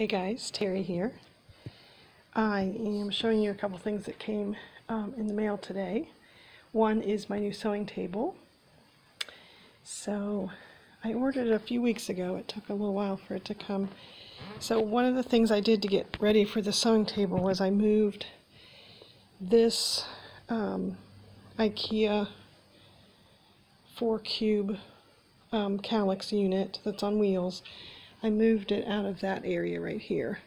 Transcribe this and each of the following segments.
Hey guys, Terry here. I am showing you a couple things that came um, in the mail today. One is my new sewing table. So I ordered it a few weeks ago. It took a little while for it to come. So one of the things I did to get ready for the sewing table was I moved this um, IKEA 4 cube um, Kallax unit that's on wheels. I moved it out of that area right here.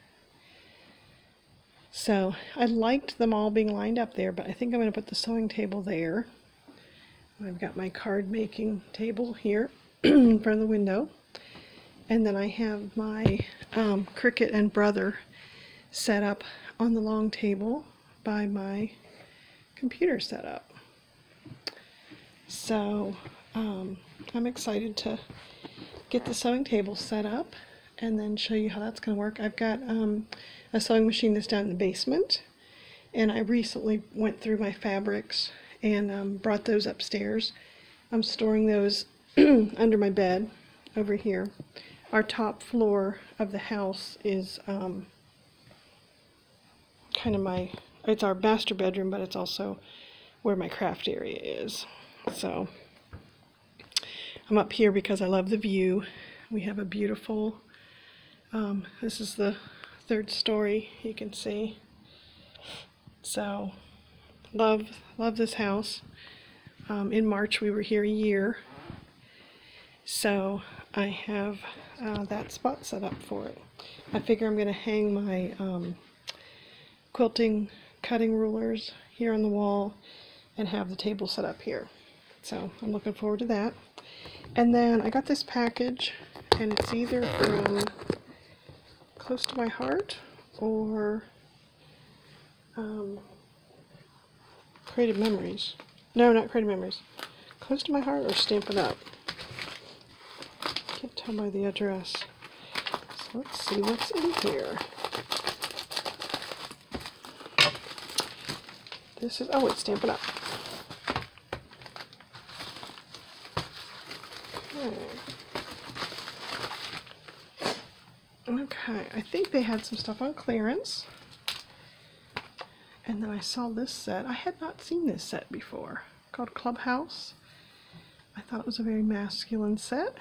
So I liked them all being lined up there, but I think I'm going to put the sewing table there. I've got my card making table here in front of the window. And then I have my um, Cricut and Brother set up on the long table by my computer setup. So um, I'm excited to get the sewing table set up and then show you how that's going to work. I've got um, a sewing machine that's down in the basement and I recently went through my fabrics and um, brought those upstairs. I'm storing those under my bed over here. Our top floor of the house is um, kind of my, it's our master bedroom, but it's also where my craft area is. So I'm up here because I love the view. We have a beautiful, um, this is the third story you can see. So love, love this house. Um, in March we were here a year. So I have uh, that spot set up for it. I figure I'm going to hang my um, quilting cutting rulers here on the wall and have the table set up here. So I'm looking forward to that. And then I got this package, and it's either from Close to My Heart or um, Creative Memories. No, not Creative Memories. Close to My Heart or Stampin' Up. Can't tell by the address. So let's see what's in here. This is, oh, it's Stampin' Up. Okay, I think they had some stuff on clearance. And then I saw this set. I had not seen this set before, called Clubhouse. I thought it was a very masculine set.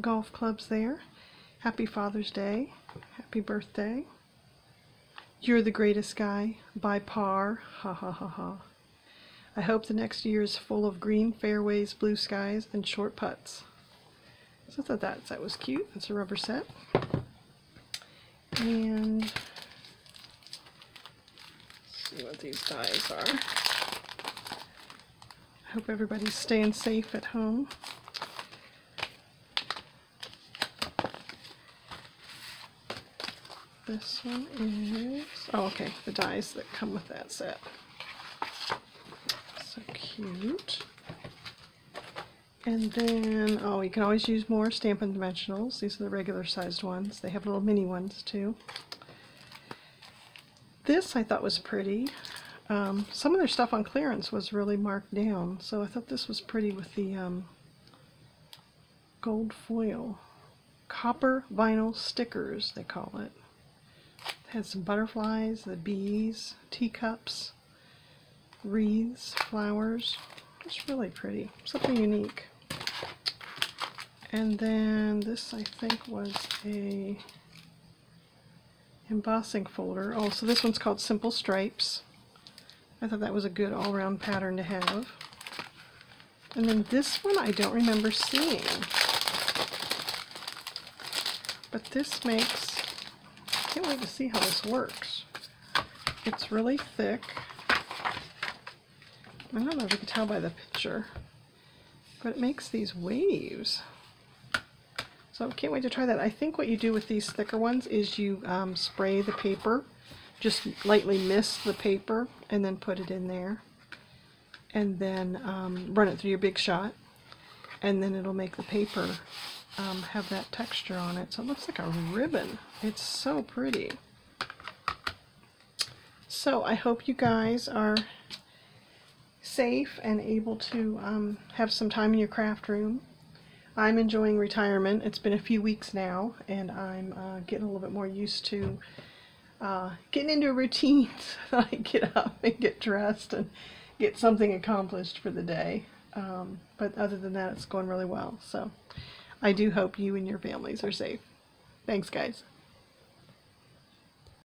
Golf clubs there. Happy Father's Day. Happy birthday. You're the greatest guy. By par. Ha ha ha ha. I hope the next year is full of green fairways, blue skies, and short putts. So I thought that set was cute. That's a rubber set. And see what these dies are. I hope everybody's staying safe at home. This one is, oh okay, the dies that come with that set. So cute. And then, oh, you can always use more Stampin' Dimensionals. These are the regular sized ones. They have little mini ones too. This I thought was pretty. Um, some of their stuff on clearance was really marked down, so I thought this was pretty with the um, gold foil. Copper vinyl stickers, they call it. it. Has some butterflies, the bees, teacups, wreaths, flowers. It's really pretty. Something unique. And then this I think was a embossing folder. Oh, so this one's called Simple Stripes. I thought that was a good all-around pattern to have. And then this one I don't remember seeing. But this makes, I can't wait to see how this works. It's really thick. I don't know if you can tell by the picture, but it makes these waves. So can't wait to try that. I think what you do with these thicker ones is you um, spray the paper, just lightly mist the paper, and then put it in there. And then um, run it through your Big Shot. And then it'll make the paper um, have that texture on it. So it looks like a ribbon. It's so pretty. So I hope you guys are safe and able to um, have some time in your craft room. I'm enjoying retirement. It's been a few weeks now, and I'm uh, getting a little bit more used to uh, getting into a routine so that I get up and get dressed and get something accomplished for the day. Um, but other than that, it's going really well. So I do hope you and your families are safe. Thanks, guys.